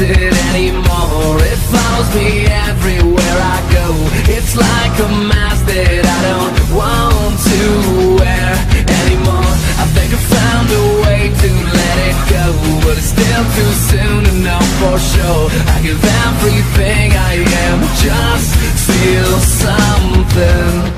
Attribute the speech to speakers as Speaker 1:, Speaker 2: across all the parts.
Speaker 1: it anymore. It follows me everywhere I go. It's like a mask that I don't want to wear anymore. I think I found a way to let it go But it's still too soon to know for sure. I give everything I am Just feel something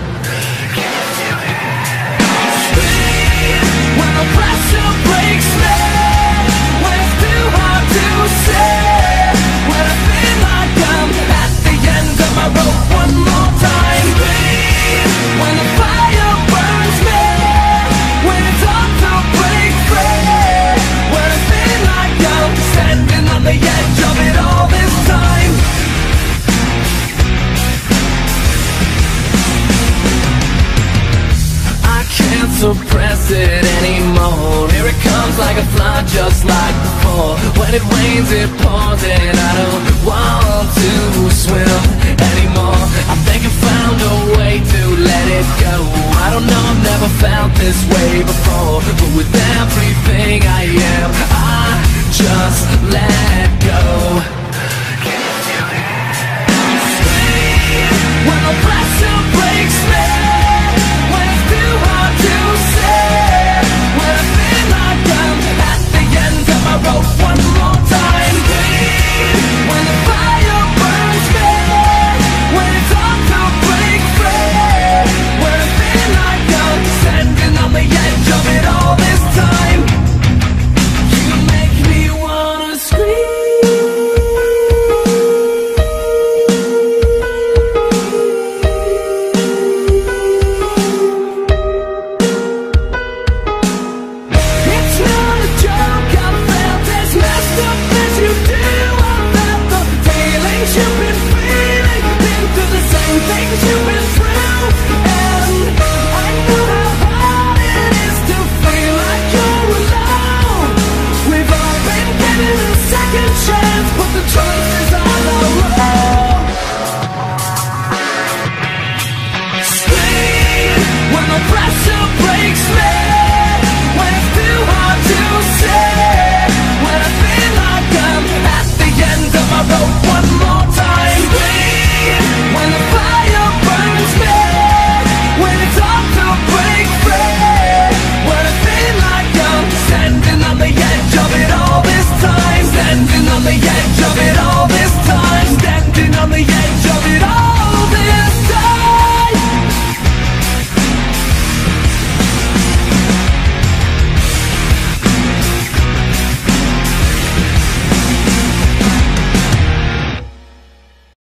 Speaker 1: I'm on the edge of it all this time. I can't suppress it anymore. Here it comes like a flood just like before. When it rains it pours and I don't want to swim anymore. I think I found a way to let it go. I don't know, I've never felt this way before. But